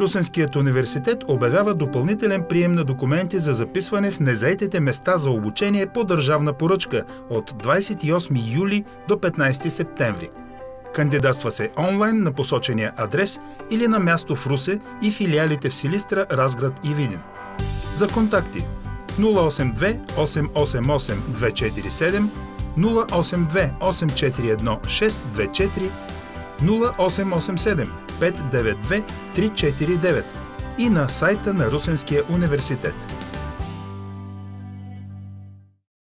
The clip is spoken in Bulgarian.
Русенският университет обявява допълнителен прием на документи за записване в незаетите места за обучение по държавна поръчка от 28 юли до 15 септември. Кандидатства се онлайн на посочения адрес или на място в Русе и филиалите в Силистра, Разград и Видин. За контакти 082 888 247 082 841 624 0887 592 349 и на сайта на Русенския университет.